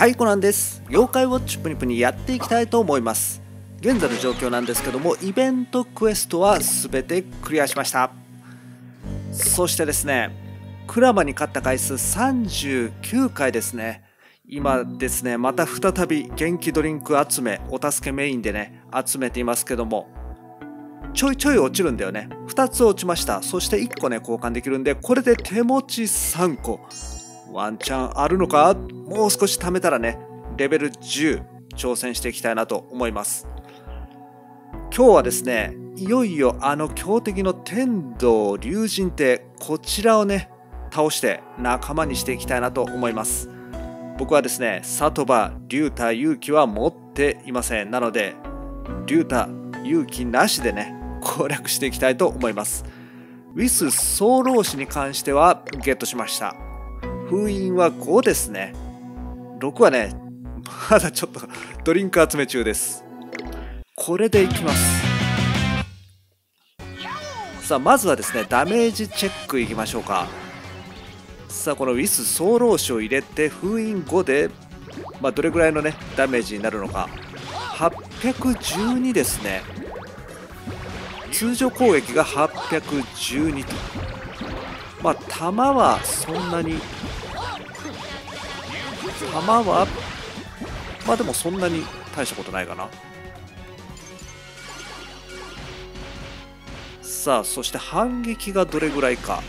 はいコナンです。妖怪ウォッチプニプニやっていきたいと思います。現在の状況なんですけどもイベントクエストは全てクリアしました。そしてですねクラマに勝った回数39回ですね。今ですねまた再び元気ドリンク集めお助けメインでね集めていますけどもちょいちょい落ちるんだよね。2つ落ちました。そして1個ね交換できるんでこれで手持ち3個。ワンチャンあるのか？もう少し貯めたらねレベル10挑戦していきたいなと思います。今日はですねいよいよあの強敵の天道竜神帝こちらをね倒して仲間にしていきたいなと思います。僕はですね里場竜太勇気は持っていません。なので竜太勇気なしでね攻略していきたいと思います。ウィス総老師に関してはゲットしました。封印は5ですね。6はねまだちょっとドリンク集め中です。これでいきます。さあまずはですねダメージチェックいきましょうか。さあこのウィス総老師を入れて封印5で、まあ、どれぐらいのねダメージになるのか。812ですね。通常攻撃が812と。まあ弾はそんなに弾はまあでもそんなに大したことないかな。さあそして反撃がどれぐらいか。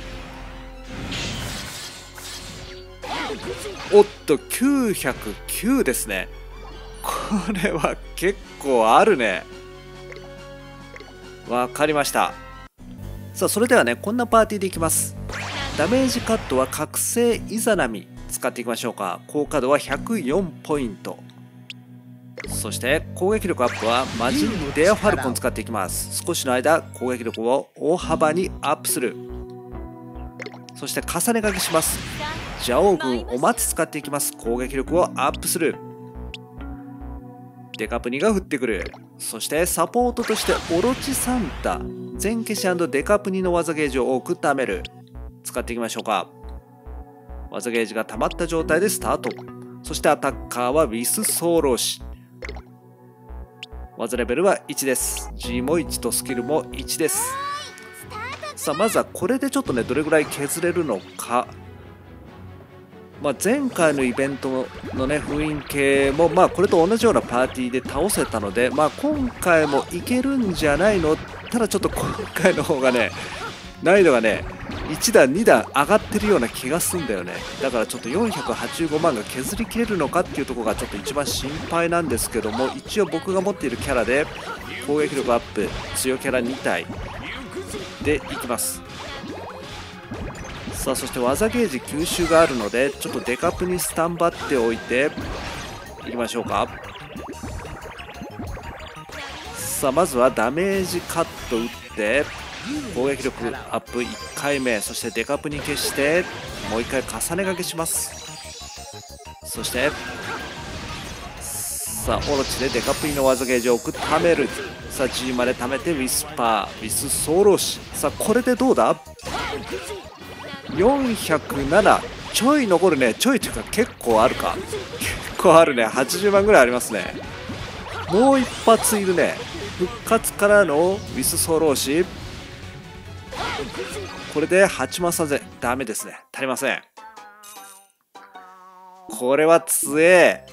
おっと909ですね。これは結構あるね。わかりました。さあそれではねこんなパーティーでいきます。ダメージカットは覚醒イザナミ。使っていきましょうか。高価度は104ポイント。そして攻撃力アップはマジンデアファルコン使っていきます。少しの間攻撃力を大幅にアップする。そして重ね掛けします。ジャオ軍お松使っていきます。攻撃力をアップする。デカプニが降ってくる。そしてサポートとしてオロチサンタ。全消しデカプニの技ゲージを多く貯める。使っていきましょうか。技ゲージが溜まった状態でスタート。そしてアタッカーはウィスソーローシ。技レベルは1です。G も1とスキルも1です。さあまずはこれでちょっとねどれぐらい削れるのか。まあ、前回のイベントのね封印系もまあこれと同じようなパーティーで倒せたのでまあ今回もいけるんじゃないの？ただちょっと今回の方がね難易度がね1段2段上がってるような気がすんだよね。だからちょっと485万が削りきれるのかっていうところがちょっと一番心配なんですけども一応僕が持っているキャラで攻撃力アップ強キャラ2体。でいきます。さあそして技ゲージ吸収があるのでちょっとデカプにスタンバっておいていきましょうか。さあまずはダメージカット打って攻撃力アップ1回目そしてデカップに消してもう1回重ね掛けします。そしてさあオロチでデカップリの技ゲージを置く貯める。さあ G まで貯めてウィスパーウィスソーローシ。さあこれでどうだ？407ちょい残るね。ちょいというか結構あるか。結構あるね。80万ぐらいありますね。もう一発いるね。復活からのウィスソーローシ。これで8万3000ダメですね。足りません。これは強え。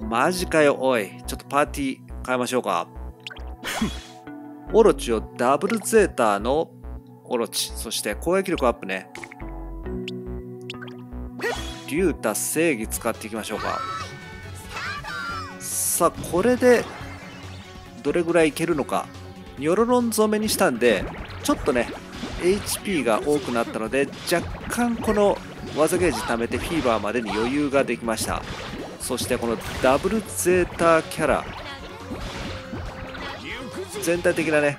マジかよおい。ちょっとパーティー変えましょうか。オロチをダブルゼータのオロチ。そして攻撃力アップね。リュータ正義使っていきましょうか。さあこれでどれぐらいいけるのか。ニョロロン染めにしたんでちょっとね HP が多くなったので若干この技ゲージ貯めてフィーバーまでに余裕ができました。そしてこのダブルゼータキャラ。全体的なね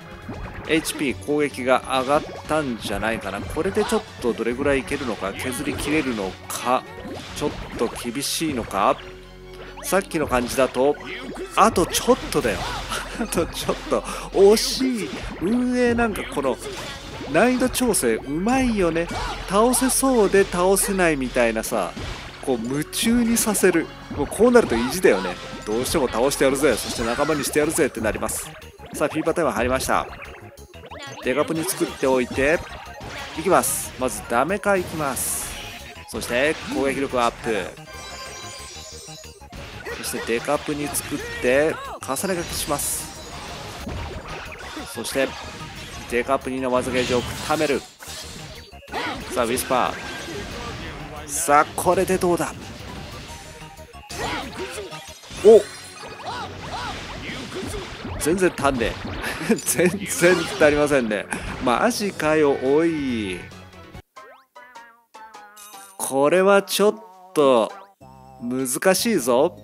HP 攻撃が上がったんじゃないかな。これでちょっとどれぐらいいけるのか削りきれるのかちょっと厳しいのか。さっきの感じだとあとちょっとだよ。あとちょっと。惜しい。運営なんかこの難易度調整うまいよね。倒せそうで倒せないみたいなさこう夢中にさせる。もうこうなると意地だよね。どうしても倒してやるぜ。そして仲間にしてやるぜってなります。さあフィーバータイム入りました。デカプに作っておいて。いきます。まずダメかいきます。そして攻撃力アップ。そしてデカプに作って重ね書きします。そしてデカップニの技ゲージを貯める。さあウィスパー。さあこれでどうだ？お！全然足んねえ。全然足りませんね。マジかよおい。これはちょっと難しいぞ。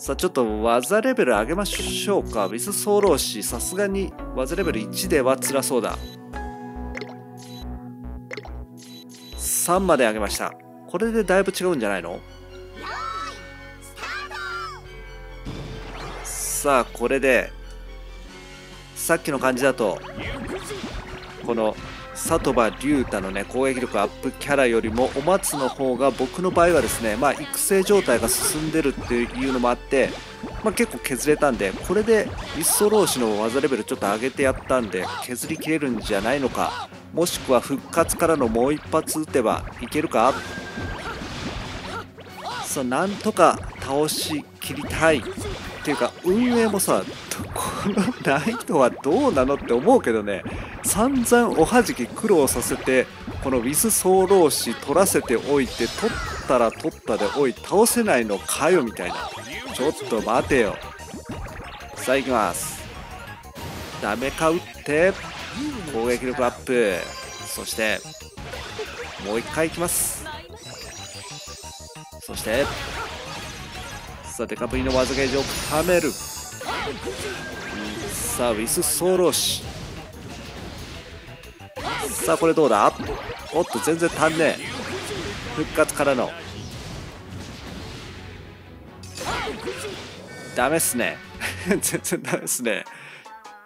さあちょっと技レベル上げましょうか。ウィスソロシさすがに技レベル1では辛そうだ。3まで上げました。これでだいぶ違うんじゃないの？さあこれでさっきの感じだとこの里場龍太のね攻撃力アップキャラよりもお松の方が僕の場合はですねまあ育成状態が進んでるっていうのもあってまあ、結構削れたんでこれでイッソローシの技レベルちょっと上げてやったんで削りきれるんじゃないのかもしくは復活からのもう一発撃てばいけるか？そうなんとか倒しきりたい。っていうか運営もさこの難易度はどうなのって思うけどね散々おはじき苦労させてこのウィスソーローシ取らせておいて取ったら取ったでおい倒せないのかよみたいな。ちょっと待てよ。さあ行きます。ダメか打って。攻撃力アップ。そしてもう一回いきます。そしてさあデカプリの技ゲージを貯める。さあウィスソーロシ。さあこれどうだ？おっと全然足んねえ。復活からの。ダメっすね。全然ダメっすね。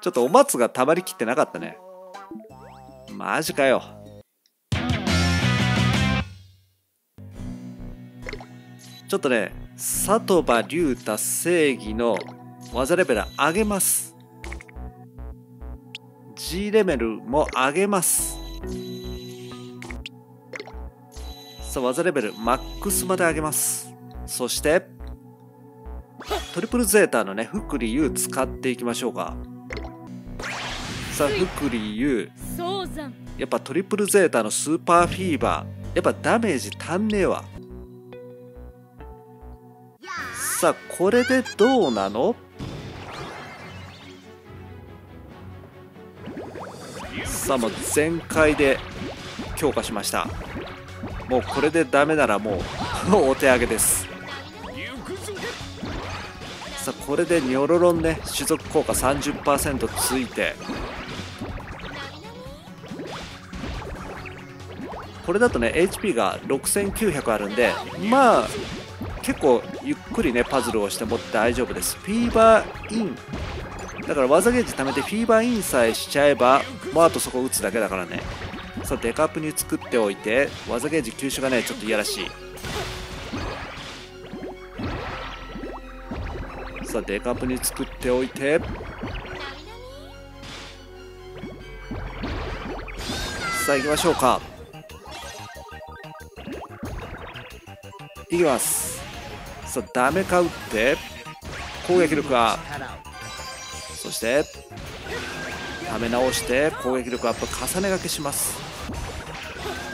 ちょっとお松がたまりきってなかったね。マジかよ。ちょっとね里場龍太正義の技レベル上げます。G レベルも上げます。さあ技レベルマックスまで上げます。そしてトリプルゼータのね福利優使っていきましょうか。さあ福利優。やっぱトリプルゼータのスーパーフィーバー。やっぱダメージ足んねえわさあこれでどうなの？さあもう全開で強化しました。もうこれでダメならもう お手上げです。さあこれでニョロロンね種族効果30%ついて。これだとね HP が6900あるんでまあ結構ゆっくりねパズルをしても大丈夫です。フィーバーイン。だから技ゲージ貯めてフィーバーインさえしちゃえばもうあとそこ打つだけだからね。さあデカップに作っておいて技ゲージ吸収がねちょっといやらしい。さあデカップに作っておいて。さあ行きましょうか。いきます。さあダメか打って。攻撃力アップ。そしてため直して攻撃力アップ重ねがけします。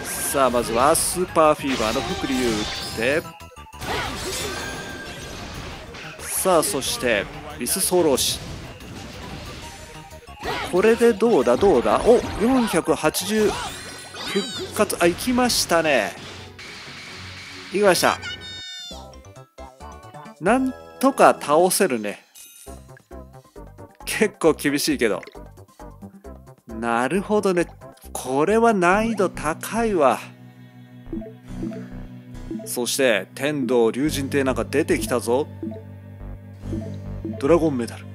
さあまずはスーパーフィーバーの福利を打って。さあそしてリスソロシ。これでどうだ？どうだ？お480復活。あ行きましたね。行きました。なんとか倒せるね。結構厳しいけど。なるほどね。これは難易度高いわ。そして天道竜神帝なんか出てきたぞ。ドラゴンメダル。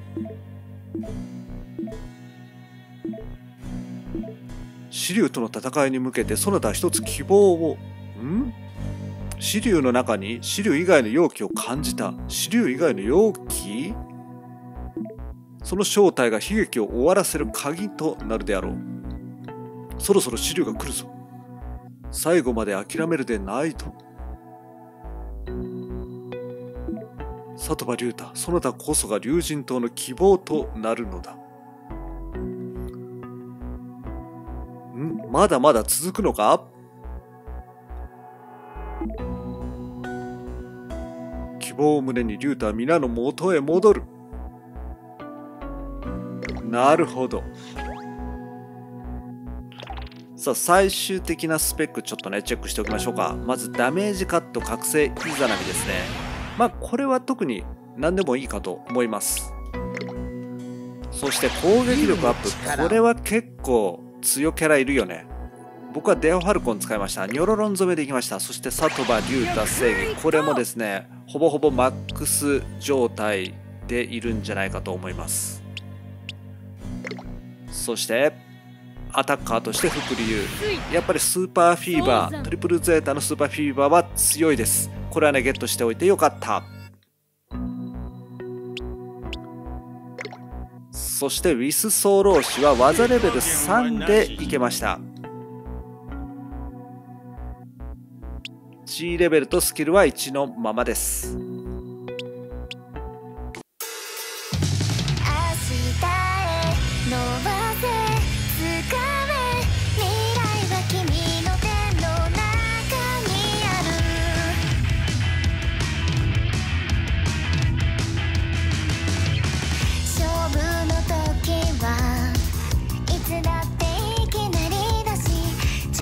シリュウとの戦いに向けてそなた一つ希望を。ん？シリュウの中にシリュウ以外の容器を感じた。シリュウ以外の容器？その正体が悲劇を終わらせる鍵となるであろう。そろそろシリュウが来るぞ。最後まで諦めるでないと。里場龍太そなたこそが龍神島の希望となるのだ。ん？まだまだ続くのか？望を胸に龍太は皆の元へ戻る。なるほど。さあ最終的なスペックちょっとねチェックしておきましょうか。まずダメージカット覚醒イザナミですね。まあこれは特に何でもいいかと思います。そして攻撃力アップ。これは結構強キャラいるよね。僕はデオファルコン使いました。ニョロロン染めでいきました。そしてサトバ竜太正義。これもですねほぼほぼマックス状態でいるんじゃないかと思います。そしてアタッカーとして福竜。やっぱりスーパーフィーバートリプルゼータのスーパーフィーバーは強いです。これはねゲットしておいてよかった。そしてウィスソーロー氏は技レベル3でいけました。1レベルとスキルは1のままです。